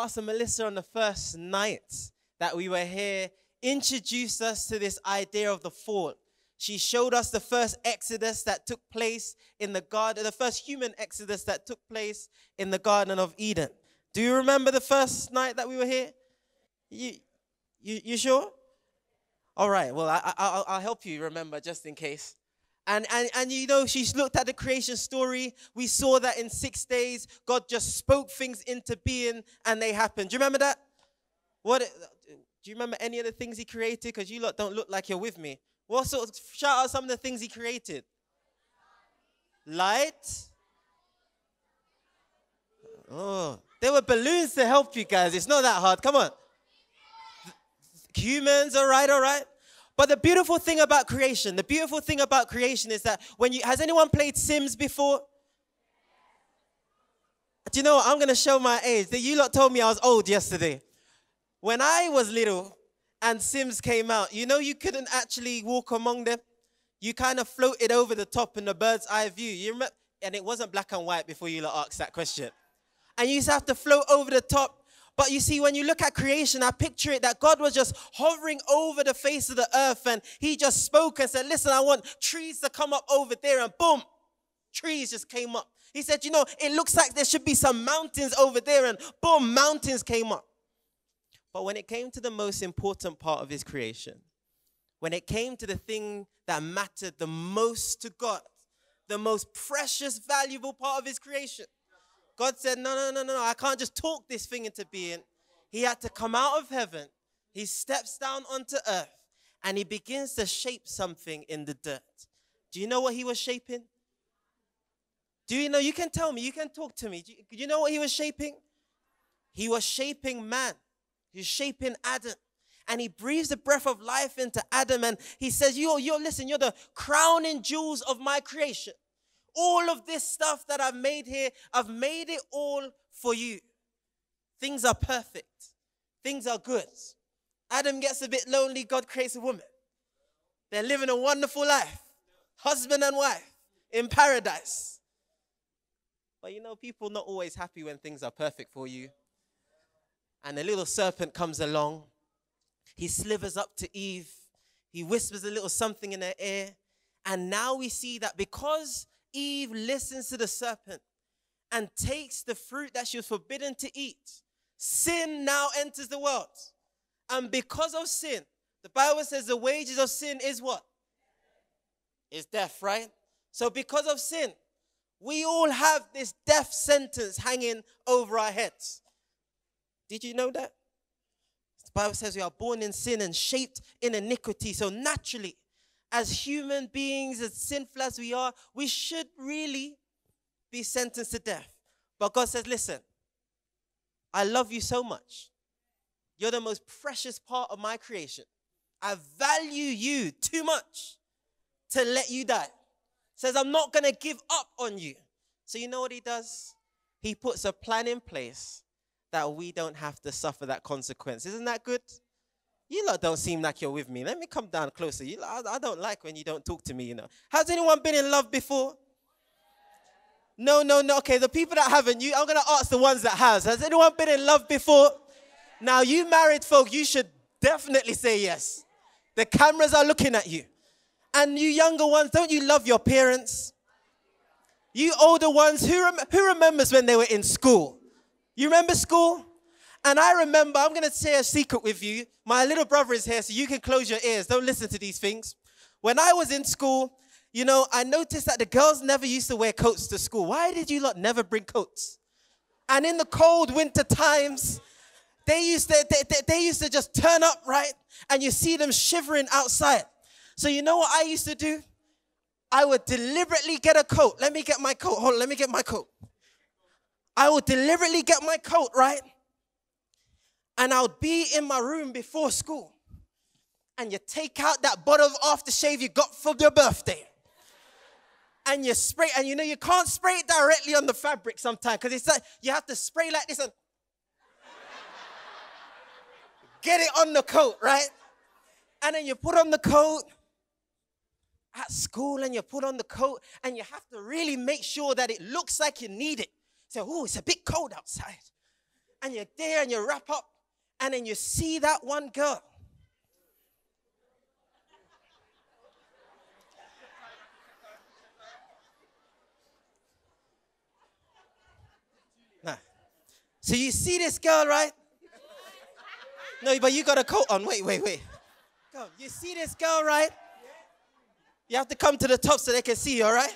Pastor Melissa on the first night that we were here introduced us to this idea of the fall. She showed us the first exodus that took place in the garden, the first human exodus that took place in the Garden of Eden. Do you remember the first night that we were here? You, you, you sure? All right. Well, I, I, I'll help you remember just in case. And, and, and you know, she's looked at the creation story. We saw that in six days, God just spoke things into being and they happened. Do you remember that? What? Do you remember any of the things he created? Because you lot don't look like you're with me. What sort of, shout out some of the things he created? Light. Oh, there were balloons to help you guys. It's not that hard. Come on. Humans, all right, all right. But the beautiful thing about creation, the beautiful thing about creation is that when you, has anyone played Sims before? Do you know what? I'm going to show my age. You lot told me I was old yesterday. When I was little and Sims came out, you know you couldn't actually walk among them. You kind of floated over the top in the bird's eye view. You remember? And it wasn't black and white before you lot asked that question. And you used to have to float over the top. But you see, when you look at creation, I picture it that God was just hovering over the face of the earth and he just spoke and said, Listen, I want trees to come up over there. And boom, trees just came up. He said, You know, it looks like there should be some mountains over there. And boom, mountains came up. But when it came to the most important part of his creation, when it came to the thing that mattered the most to God, the most precious, valuable part of his creation, God said, No, no, no, no, no, I can't just talk this thing into being. He had to come out of heaven, he steps down onto earth, and he begins to shape something in the dirt. Do you know what he was shaping? Do you know? You can tell me, you can talk to me. Do you, do you know what he was shaping? He was shaping man. He's shaping Adam. And he breathes the breath of life into Adam. And he says, You're, you're, listen, you're the crowning jewels of my creation. All of this stuff that I've made here, I've made it all for you. Things are perfect, things are good. Adam gets a bit lonely, God creates a woman. They're living a wonderful life, husband and wife in paradise. But you know, people not always happy when things are perfect for you and a little serpent comes along. He slivers up to Eve. He whispers a little something in her ear. And now we see that because Eve listens to the serpent and takes the fruit that she was forbidden to eat, sin now enters the world. And because of sin, the Bible says the wages of sin is what? Is death, right? So because of sin, we all have this death sentence hanging over our heads. Did you know that? The Bible says we are born in sin and shaped in iniquity. So naturally, as human beings, as sinful as we are, we should really be sentenced to death. But God says, listen, I love you so much. You're the most precious part of my creation. I value you too much to let you die. Says, I'm not going to give up on you. So, you know what he does? He puts a plan in place that we don't have to suffer that consequence. Isn't that good? You lot don't seem like you're with me. Let me come down closer. You lot, I, I don't like when you don't talk to me, you know. Has anyone been in love before? No, no, no. Okay, the people that haven't, you, I'm going to ask the ones that has. Has anyone been in love before? Now, you married folk, you should definitely say yes. The cameras are looking at you. And you younger ones, don't you love your parents? You older ones, who, rem- who remembers when they were in school? You remember school? And I remember, I'm going to say a secret with you. My little brother is here, so you can close your ears. Don't listen to these things. When I was in school, you know, I noticed that the girls never used to wear coats to school. Why did you lot never bring coats? And in the cold winter times, they used to, they, they, they used to just turn up, right? And you see them shivering outside. So you know what I used to do? I would deliberately get a coat. Let me get my coat. Hold on, let me get my coat. I would deliberately get my coat, right? And I would be in my room before school. And you take out that bottle of aftershave you got for your birthday. And you spray, and you know, you can't spray it directly on the fabric sometimes because it's like you have to spray like this and get it on the coat, right? And then you put on the coat at school and you put on the coat and you have to really make sure that it looks like you need it. Say, oh, it's a bit cold outside. and you're there and you wrap up, and then you see that one girl. Nah. So you see this girl, right? No, but you got a coat on. Wait, wait, wait. You see this girl, right? You have to come to the top so they can see you, all right?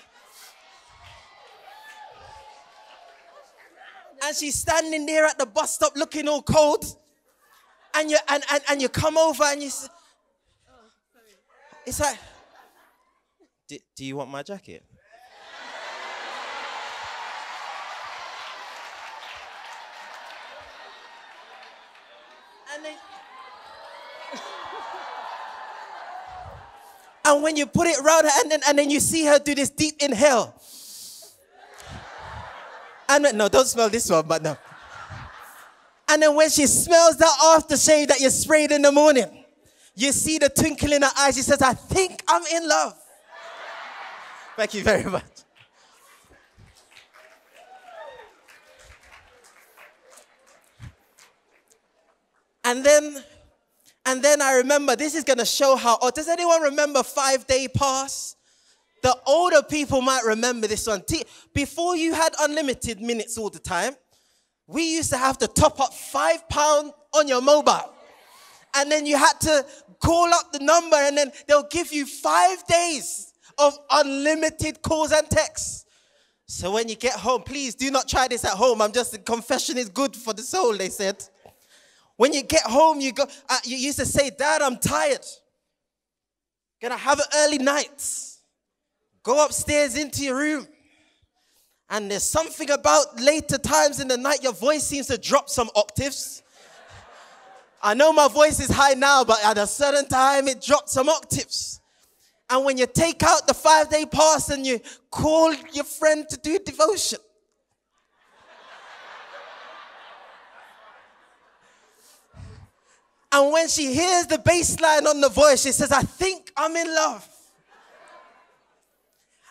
And she's standing there at the bus stop looking all cold. And you and, and, and you come over and you say, It's like, do, do you want my jacket? and then And when you put it around her and then, and then you see her do this deep inhale. And no, don't smell this one, but no. And then when she smells that aftershave that you sprayed in the morning, you see the twinkle in her eyes. She says, I think I'm in love. Thank you very much. And then and then I remember this is going to show how. Oh, does anyone remember five day pass? The older people might remember this one. Before you had unlimited minutes all the time, we used to have to top up five pound on your mobile. And then you had to call up the number and then they'll give you five days of unlimited calls and texts. So when you get home, please do not try this at home. I'm just, confession is good for the soul, they said. When you get home, you go, uh, you used to say, Dad, I'm tired. Gonna have an early night. Go upstairs into your room. And there's something about later times in the night, your voice seems to drop some octaves. I know my voice is high now, but at a certain time it dropped some octaves. And when you take out the five day pass and you call your friend to do devotion, And when she hears the bass line on the voice, she says, I think I'm in love.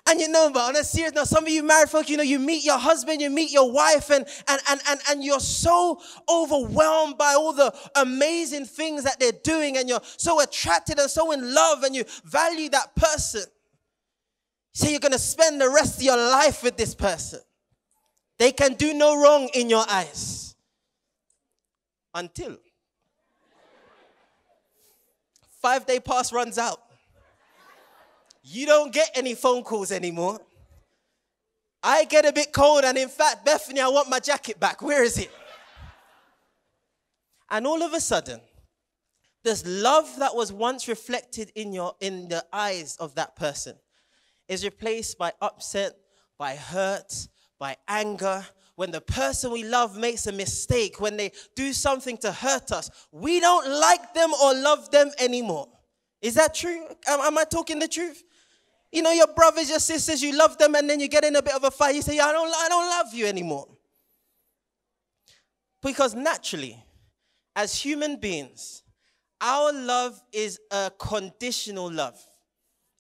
And you know, but on a serious note, some of you married folk, you know, you meet your husband, you meet your wife, and, and, and, and, and you're so overwhelmed by all the amazing things that they're doing, and you're so attracted and so in love, and you value that person. So you're going to spend the rest of your life with this person. They can do no wrong in your eyes. Until five day pass runs out. You don't get any phone calls anymore. I get a bit cold, and in fact, Bethany, I want my jacket back. Where is it? And all of a sudden, this love that was once reflected in your in the eyes of that person is replaced by upset, by hurt, by anger, when the person we love makes a mistake, when they do something to hurt us, we don't like them or love them anymore. Is that true? Am, am I talking the truth? You know, your brothers, your sisters, you love them, and then you get in a bit of a fight. You say, I don't, I don't love you anymore. Because naturally, as human beings, our love is a conditional love.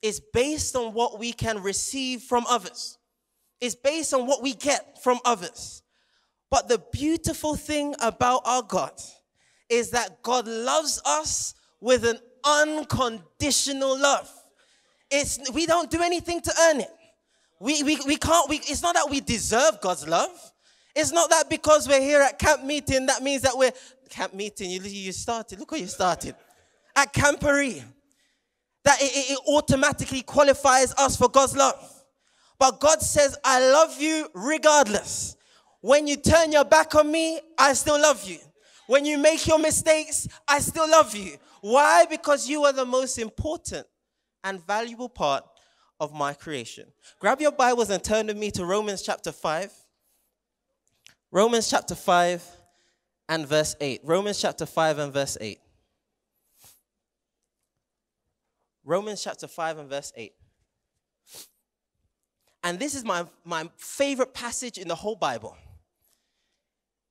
It's based on what we can receive from others it's based on what we get from others. But the beautiful thing about our God is that God loves us with an unconditional love. It's, we don't do anything to earn it. We, we, we can't, we, it's not that we deserve God's love. It's not that because we're here at camp meeting, that means that we're, camp meeting, you, you started, look where you started. At camporee. That it, it automatically qualifies us for God's love. But God says, I love you regardless. When you turn your back on me, I still love you. When you make your mistakes, I still love you. Why? Because you are the most important and valuable part of my creation. Grab your Bibles and turn with me to Romans chapter 5. Romans chapter 5 and verse 8. Romans chapter 5 and verse 8. Romans chapter 5 and verse 8. And this is my, my favorite passage in the whole Bible.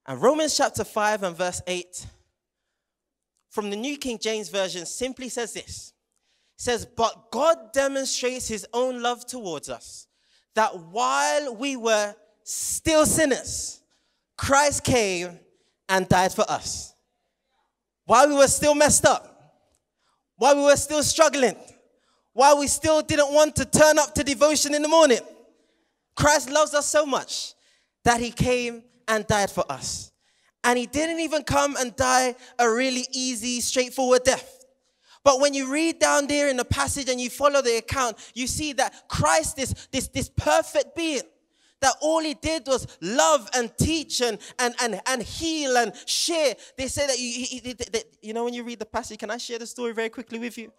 And Romans chapter 5 and verse 8 from the New King James Version simply says this. Says, But God demonstrates his own love towards us, that while we were still sinners, Christ came and died for us. While we were still messed up, while we were still struggling, while we still didn't want to turn up to devotion in the morning, Christ loves us so much that he came and died for us. And he didn't even come and die a really easy, straightforward death. But when you read down there in the passage and you follow the account, you see that Christ is this, this perfect being. That all he did was love and teach and, and, and, and heal and share. They say that you, you know, when you read the passage, can I share the story very quickly with you?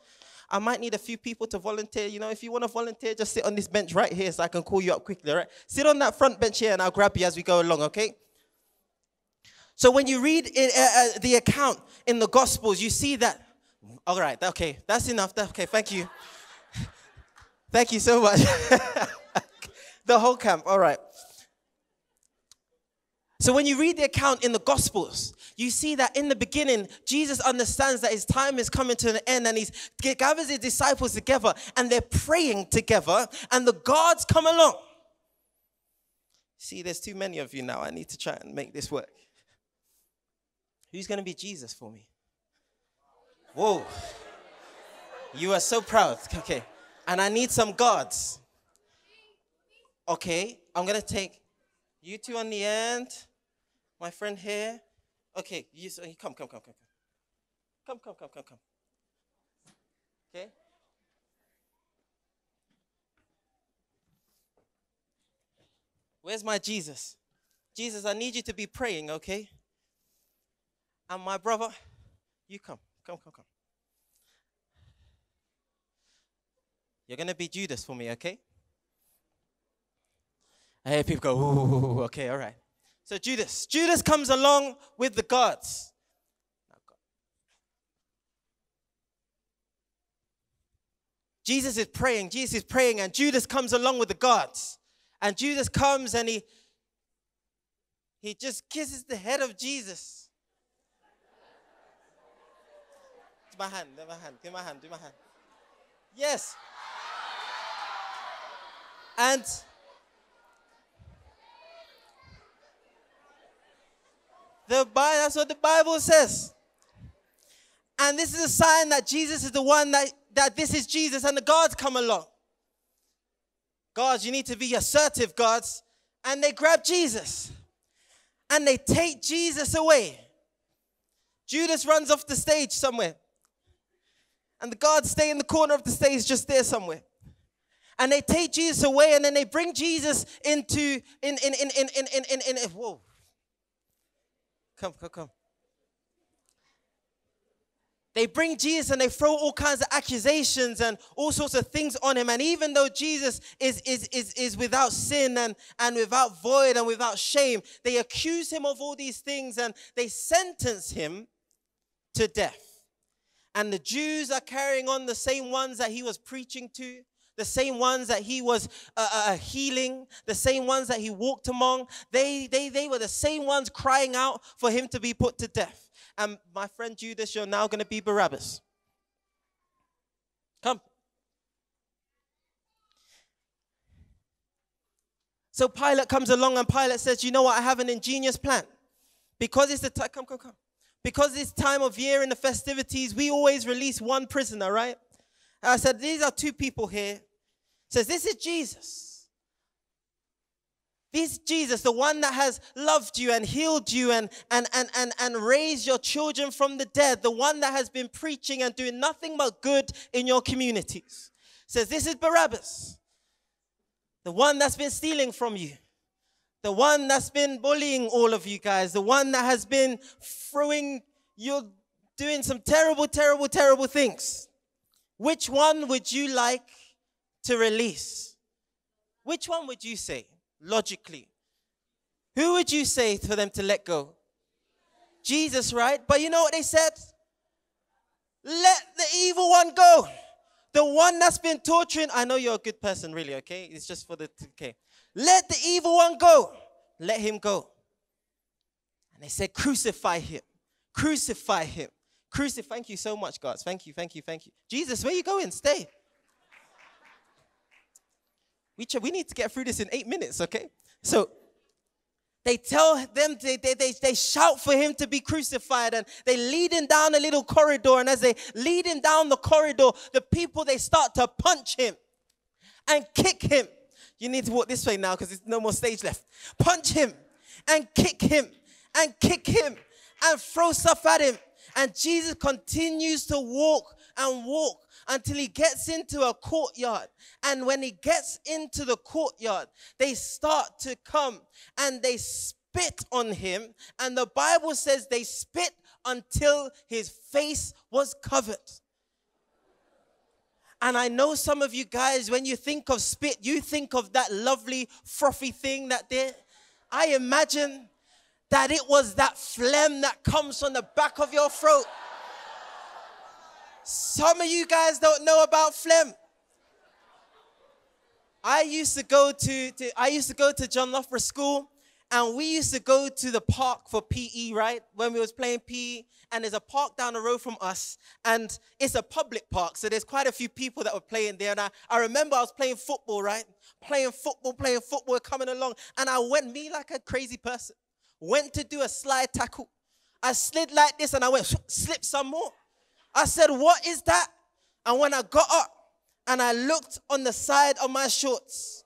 I might need a few people to volunteer. You know, if you want to volunteer, just sit on this bench right here so I can call you up quickly, right? Sit on that front bench here and I'll grab you as we go along, okay? So when you read uh, uh, the account in the Gospels, you see that. All right, okay, that's enough. Okay, thank you. thank you so much. the whole camp, all right. So when you read the account in the Gospels, you see that in the beginning, Jesus understands that his time is coming to an end and he gathers his disciples together and they're praying together and the guards come along. See, there's too many of you now. I need to try and make this work. Who's going to be Jesus for me? Whoa. You are so proud. Okay. And I need some guards. Okay. I'm going to take you two on the end. My friend here. Okay, you, come, come, come, come, come. Come, come, come, come, come. Okay? Where's my Jesus? Jesus, I need you to be praying, okay? And my brother, you come, come, come, come. You're going to be Judas for me, okay? Hey, people go, ooh, okay, all right. So Judas, Judas comes along with the guards. Jesus is praying, Jesus is praying, and Judas comes along with the guards. And Judas comes and he he just kisses the head of Jesus. Give my hand, give my hand, give my hand, my hand, give my hand. Do my hand. Yes. And The Bible, that's what the Bible says. And this is a sign that Jesus is the one that, that this is Jesus and the guards come along. Guards, you need to be assertive, guards. And they grab Jesus and they take Jesus away. Judas runs off the stage somewhere. And the guards stay in the corner of the stage just there somewhere. And they take Jesus away and then they bring Jesus into in in in in in in in, in, whoa. Come, come, come. They bring Jesus and they throw all kinds of accusations and all sorts of things on him. And even though Jesus is, is, is, is without sin and, and without void and without shame, they accuse him of all these things and they sentence him to death. And the Jews are carrying on the same ones that he was preaching to the same ones that he was uh, uh, uh, healing, the same ones that he walked among, they, they, they were the same ones crying out for him to be put to death. And my friend Judas, you're now going to be Barabbas. Come. So Pilate comes along and Pilate says, You know what? I have an ingenious plan. Because it's the time, come, come, come. Because this time of year in the festivities, we always release one prisoner, right? I said, These are two people here says, This is Jesus. This Jesus, the one that has loved you and healed you and, and, and, and, and raised your children from the dead, the one that has been preaching and doing nothing but good in your communities, says, This is Barabbas, the one that's been stealing from you, the one that's been bullying all of you guys, the one that has been throwing, you're doing some terrible, terrible, terrible things. Which one would you like to release. Which one would you say, logically? Who would you say for them to let go? Jesus, right? But you know what they said? Let the evil one go. The one that's been torturing. I know you're a good person, really, okay? It's just for the. Okay. Let the evil one go. Let him go. And they said, Crucify him. Crucify him. Crucify. Thank you so much, guys. Thank you, thank you, thank you. Jesus, where you going? Stay. We, we need to get through this in eight minutes, okay? So they tell them, they, they, they, they shout for him to be crucified and they lead him down a little corridor. And as they lead him down the corridor, the people, they start to punch him and kick him. You need to walk this way now because there's no more stage left. Punch him and kick him and kick him and throw stuff at him. And Jesus continues to walk and walk until he gets into a courtyard. And when he gets into the courtyard, they start to come and they spit on him. And the Bible says they spit until his face was covered. And I know some of you guys, when you think of spit, you think of that lovely, frothy thing that there. I imagine that it was that phlegm that comes from the back of your throat. Some of you guys don't know about phlegm. I used to go to, to I used to go to John Loughborough School, and we used to go to the park for PE, right? When we was playing PE, and there's a park down the road from us, and it's a public park, so there's quite a few people that were playing there. And I, I remember I was playing football, right? Playing football, playing football, coming along, and I went me like a crazy person. Went to do a slide tackle. I slid like this, and I went slip some more. I said, What is that? And when I got up and I looked on the side of my shorts,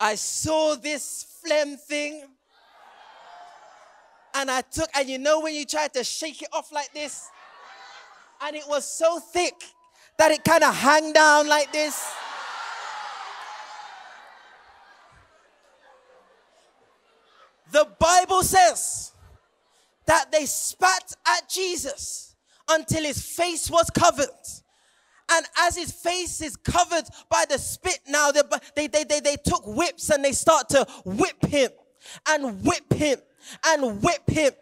I saw this phlegm thing. And I took, and you know when you try to shake it off like this? And it was so thick that it kind of hung down like this. The Bible says that they spat at Jesus until his face was covered. And as his face is covered by the spit now, they, they, they, they took whips and they start to whip him and whip him and whip him.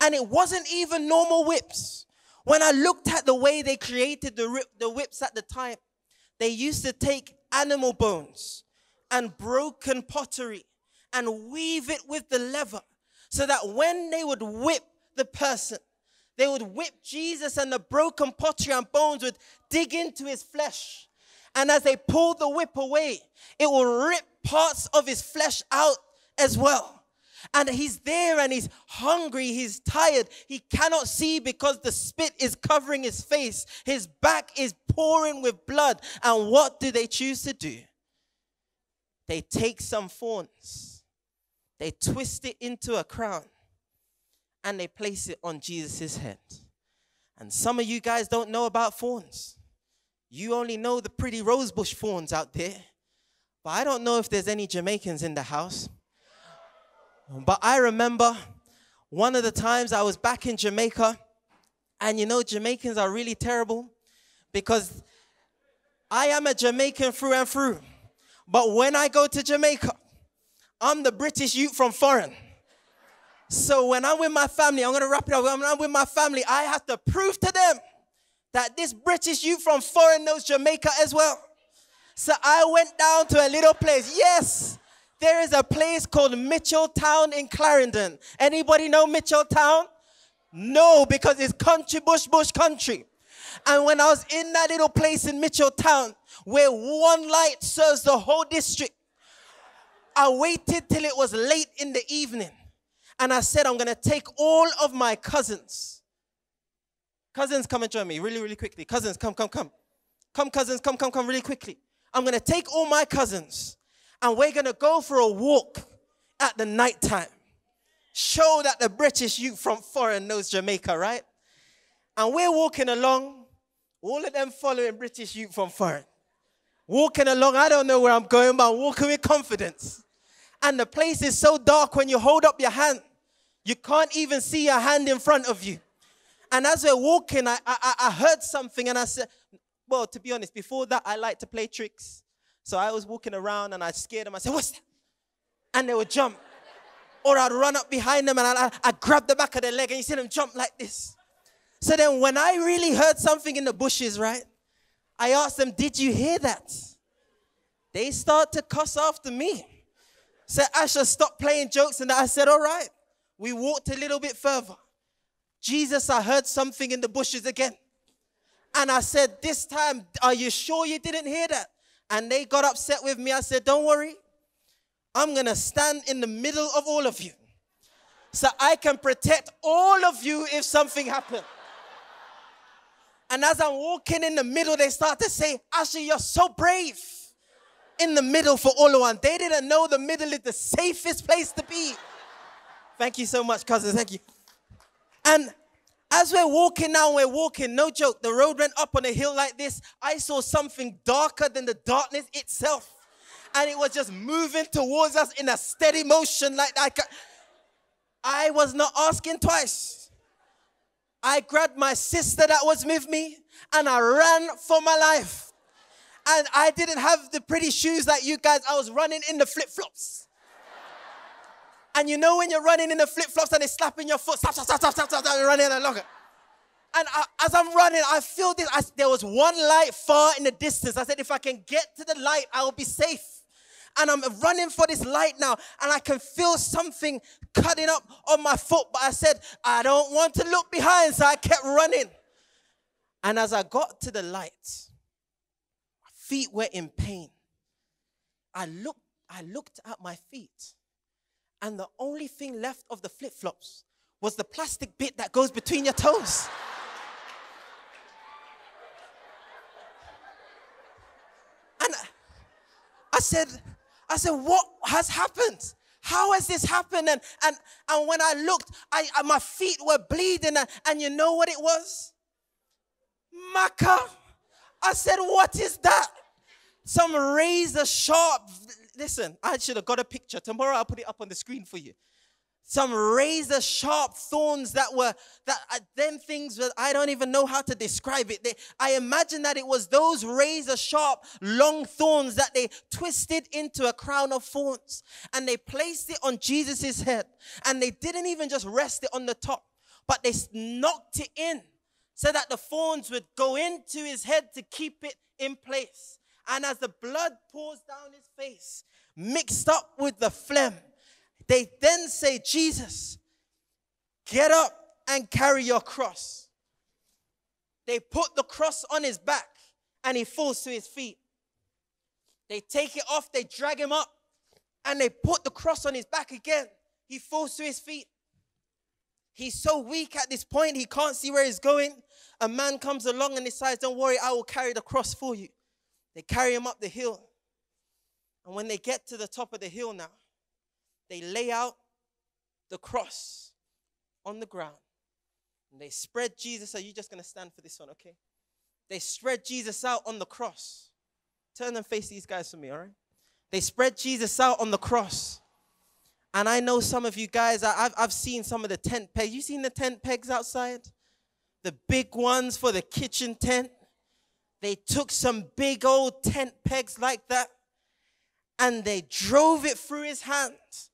And it wasn't even normal whips. When I looked at the way they created the, the whips at the time, they used to take animal bones and broken pottery and weave it with the leather so that when they would whip the person. They would whip Jesus, and the broken pottery and bones would dig into his flesh. And as they pulled the whip away, it will rip parts of his flesh out as well. And he's there and he's hungry, he's tired, he cannot see because the spit is covering his face, his back is pouring with blood. And what do they choose to do? They take some thorns, they twist it into a crown, and they place it on Jesus' head. And some of you guys don't know about thorns. You only know the pretty rosebush thorns out there. But I don't know if there's any Jamaicans in the house. But I remember one of the times I was back in Jamaica, and you know, Jamaicans are really terrible because I am a Jamaican through and through. But when I go to Jamaica, I'm the British youth from foreign. So when I'm with my family, I'm going to wrap it up. When I'm with my family, I have to prove to them that this British youth from foreign knows Jamaica as well. So I went down to a little place. Yes, there is a place called Mitchelltown in Clarendon. Anybody know Mitchelltown? No, because it's country, bush, bush country. And when I was in that little place in Mitchelltown, where one light serves the whole district, I waited till it was late in the evening and I said, I'm going to take all of my cousins. Cousins, come and join me really, really quickly. Cousins, come, come, come. Come, cousins, come, come, come really quickly. I'm going to take all my cousins and we're going to go for a walk at the night time. Show that the British youth from foreign knows Jamaica, right? And we're walking along, all of them following British youth from foreign. Walking along, I don't know where I'm going, but I'm walking with confidence. And the place is so dark when you hold up your hand. You can't even see your hand in front of you. And as we're walking, I, I, I heard something and I said, well, to be honest, before that, I like to play tricks. So I was walking around and I scared them. I said, what's that? And they would jump. Or I'd run up behind them and I'd, I'd grab the back of their leg and you see them jump like this. So then when I really heard something in the bushes, right? I asked them, did you hear that? They start to cuss after me. Said, Asher, stop playing jokes. And I said, all right. We walked a little bit further. Jesus, I heard something in the bushes again. And I said, This time, are you sure you didn't hear that? And they got upset with me. I said, Don't worry. I'm going to stand in the middle of all of you so I can protect all of you if something happens. And as I'm walking in the middle, they start to say, Asher, you're so brave in the middle for all of one. They didn't know the middle is the safest place to be. Thank you so much, cousin. Thank you. And as we're walking now, we're walking, no joke, the road went up on a hill like this. I saw something darker than the darkness itself. And it was just moving towards us in a steady motion like that. I was not asking twice. I grabbed my sister that was with me and I ran for my life. And I didn't have the pretty shoes like you guys, I was running in the flip flops. And you know when you're running in the flip flops and it's slapping your foot, stop, stop, stop, stop, stop, stop, stop, you're running along. And I, as I'm running, I feel this. I, there was one light far in the distance. I said, if I can get to the light, I will be safe. And I'm running for this light now, and I can feel something cutting up on my foot. But I said, I don't want to look behind, so I kept running. And as I got to the light, my feet were in pain. I looked, I looked at my feet and the only thing left of the flip flops was the plastic bit that goes between your toes. and I said, I said, what has happened? How has this happened? And and and when I looked, I, my feet were bleeding, and, and you know what it was? Maca. I said, what is that? Some razor sharp listen, I should have got a picture. Tomorrow I'll put it up on the screen for you. Some razor sharp thorns that were that uh, them things that I don't even know how to describe it. They, I imagine that it was those razor sharp long thorns that they twisted into a crown of thorns and they placed it on Jesus's head and they didn't even just rest it on the top, but they knocked it in so that the thorns would go into his head to keep it in place. And as the blood pours down his face, mixed up with the phlegm, they then say, Jesus, get up and carry your cross. They put the cross on his back and he falls to his feet. They take it off, they drag him up, and they put the cross on his back again. He falls to his feet. He's so weak at this point, he can't see where he's going. A man comes along and decides, Don't worry, I will carry the cross for you. They carry him up the hill. And when they get to the top of the hill now, they lay out the cross on the ground. And they spread Jesus. Are you just going to stand for this one, okay? They spread Jesus out on the cross. Turn and face these guys for me, all right? They spread Jesus out on the cross. And I know some of you guys, I've, I've seen some of the tent pegs. You seen the tent pegs outside? The big ones for the kitchen tent. They took some big old tent pegs like that and they drove it through his hands.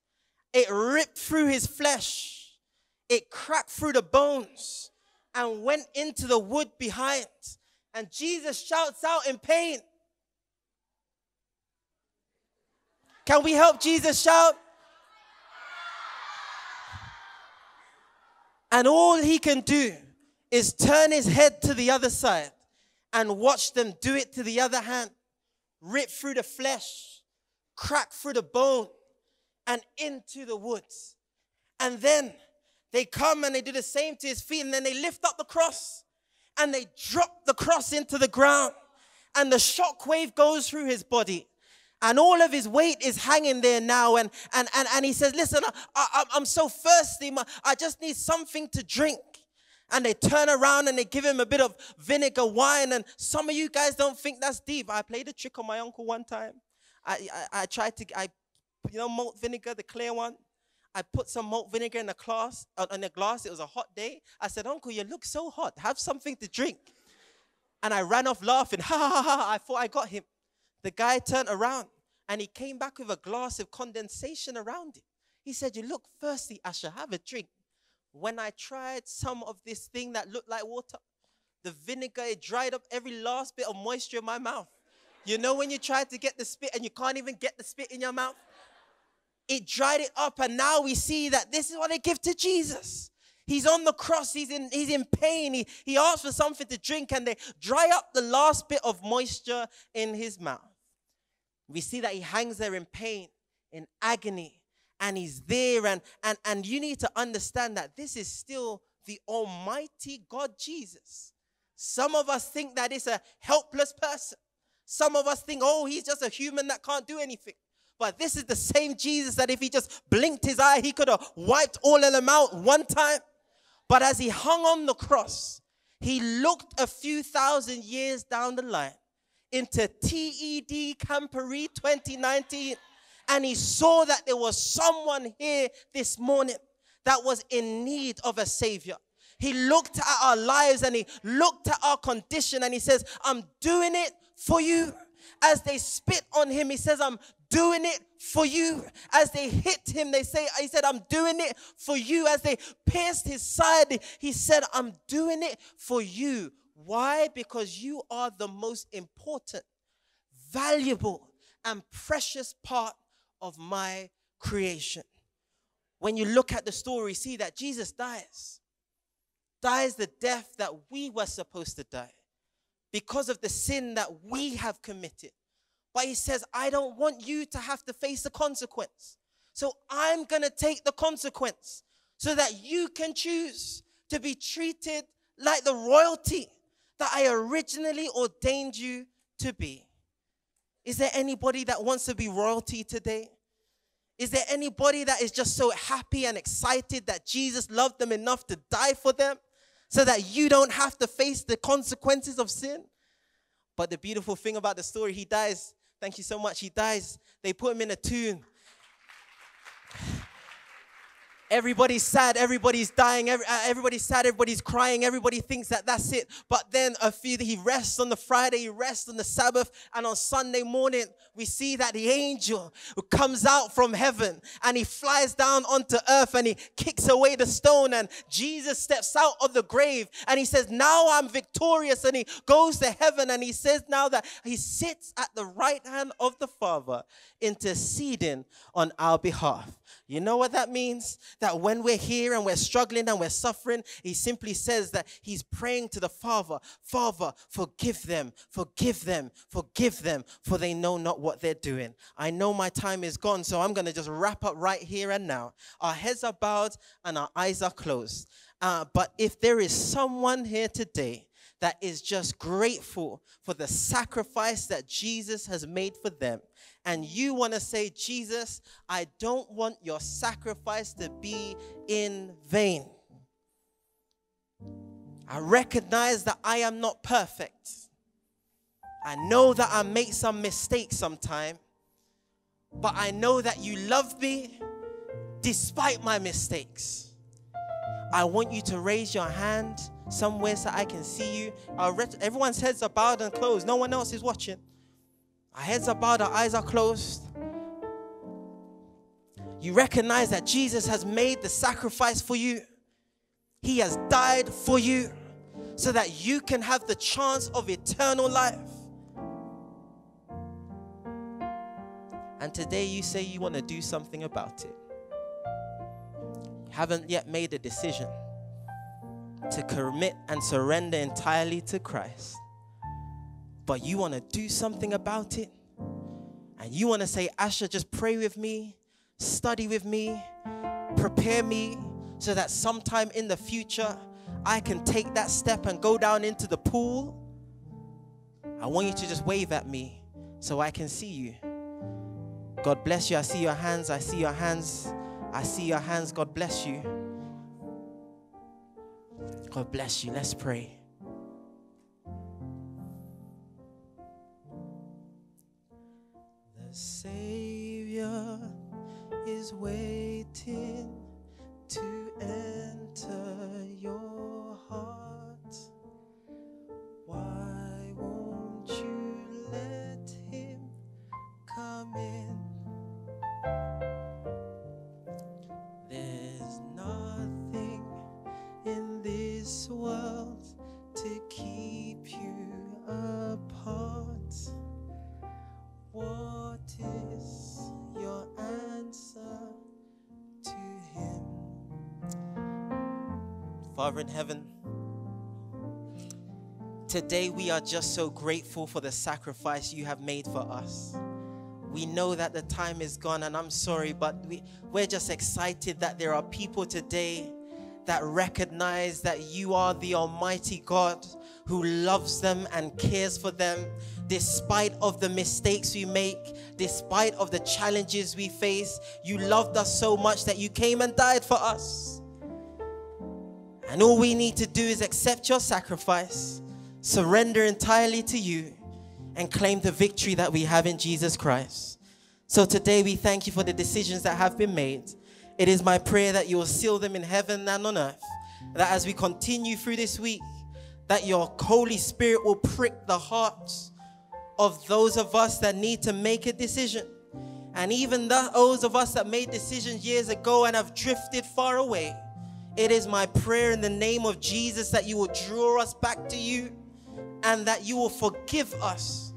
It ripped through his flesh. It cracked through the bones and went into the wood behind. And Jesus shouts out in pain. Can we help Jesus shout? And all he can do is turn his head to the other side and watch them do it to the other hand, rip through the flesh, crack through the bone, and into the woods. And then they come and they do the same to his feet, and then they lift up the cross and they drop the cross into the ground, and the shock wave goes through his body. And all of his weight is hanging there now. And, and, and, and he says, Listen, I, I, I'm so thirsty. I just need something to drink and they turn around and they give him a bit of vinegar wine. And some of you guys don't think that's deep. I played a trick on my uncle one time. I, I, I tried to, I, you know, malt vinegar, the clear one. I put some malt vinegar in a glass. On uh, in a glass. It was a hot day. I said, Uncle, you look so hot. Have something to drink. And I ran off laughing. Ha ha ha! I thought I got him. The guy turned around and he came back with a glass of condensation around it. He said, "You look thirsty, Asher. Have a drink." When I tried some of this thing that looked like water, the vinegar, it dried up every last bit of moisture in my mouth. You know when you try to get the spit and you can't even get the spit in your mouth? It dried it up, and now we see that this is what they give to Jesus. He's on the cross, he's in, he's in pain. He, he asks for something to drink, and they dry up the last bit of moisture in his mouth. We see that he hangs there in pain in agony and he's there and and and you need to understand that this is still the almighty God Jesus. Some of us think that it's a helpless person. Some of us think, oh, he's just a human that can't do anything. But this is the same Jesus that if he just blinked his eye, he could have wiped all of them out one time. But as he hung on the cross, he looked a few thousand years down the line into TED Camporee 2019 and he saw that there was someone here this morning that was in need of a savior. He looked at our lives and he looked at our condition and he says, I'm doing it for you. As they spit on him, he says, I'm doing it for you. As they hit him, they say, He said, I'm doing it for you. As they pierced his side, he said, I'm doing it for you. Why? Because you are the most important, valuable, and precious part of my creation. When you look at the story, see that Jesus dies, dies the death that we were supposed to die because of the sin that we have committed. But he says, I don't want you to have to face the consequence. So I'm going to take the consequence so that you can choose to be treated like the royalty that I originally ordained you to be. Is there anybody that wants to be royalty today? Is there anybody that is just so happy and excited that Jesus loved them enough to die for them so that you don't have to face the consequences of sin? But the beautiful thing about the story, he dies. Thank you so much. He dies. They put him in a tomb. Everybody's sad, everybody's dying, every, uh, everybody's sad, everybody's crying, everybody thinks that that's it. But then a few, he rests on the Friday, he rests on the Sabbath, and on Sunday morning, we see that the angel who comes out from heaven and he flies down onto earth and he kicks away the stone, and Jesus steps out of the grave and he says, Now I'm victorious. And he goes to heaven and he says now that he sits at the right hand of the Father, interceding on our behalf. You know what that means? That when we're here and we're struggling and we're suffering, he simply says that he's praying to the Father, Father, forgive them, forgive them, forgive them, for they know not what they're doing. I know my time is gone, so I'm going to just wrap up right here and now. Our heads are bowed and our eyes are closed. Uh, but if there is someone here today that is just grateful for the sacrifice that Jesus has made for them, and you want to say, Jesus, I don't want your sacrifice to be in vain. I recognize that I am not perfect. I know that I make some mistakes sometime, but I know that you love me despite my mistakes. I want you to raise your hand somewhere so I can see you. Everyone's heads are bowed and closed. No one else is watching. Our heads are bowed, our eyes are closed. You recognize that Jesus has made the sacrifice for you. He has died for you so that you can have the chance of eternal life. And today you say you want to do something about it. Haven't yet made a decision to commit and surrender entirely to Christ but you want to do something about it, and you want to say, Asher, just pray with me, study with me, prepare me so that sometime in the future I can take that step and go down into the pool. I want you to just wave at me so I can see you. God bless you. I see your hands. I see your hands. I see your hands. God bless you. God bless you. Let's pray. The Savior is waiting to enter in this world to keep you apart. What is your answer to him? Father in heaven, today we are just so grateful for the sacrifice you have made for us. we know that the time is gone, and I'm sorry, but we, we're just excited that there are people today that recognize that you are the Almighty God who loves them and cares for them. Despite of the mistakes we make despite of the challenges we face you loved us so much that you came and died for us. And all we need to do is accept your sacrifice surrender entirely to you and claim the victory that we have in Jesus Christ. So today we thank you for the decisions that have been made it is my prayer that you will seal them in heaven and on earth that as we continue through this week that your Holy Spirit will prick the hearts of those of us that need to make a decision. And even those of us that made decisions years ago and have drifted far away. It is my prayer in the name of Jesus that you will draw us back to you and that you will forgive us.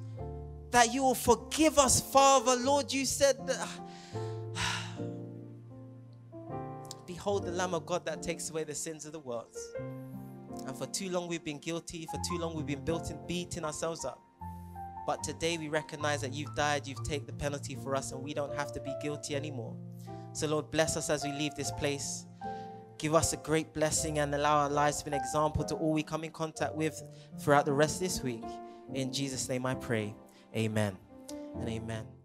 That you will forgive us, Father. Lord, you said that. Behold the Lamb of God that takes away the sins of the world. And for too long we've been guilty, for too long we've been built and beating ourselves up. But today we recognize that you've died, you've taken the penalty for us, and we don't have to be guilty anymore. So, Lord, bless us as we leave this place. Give us a great blessing and allow our lives to be an example to all we come in contact with throughout the rest of this week. In Jesus' name I pray. Amen and amen.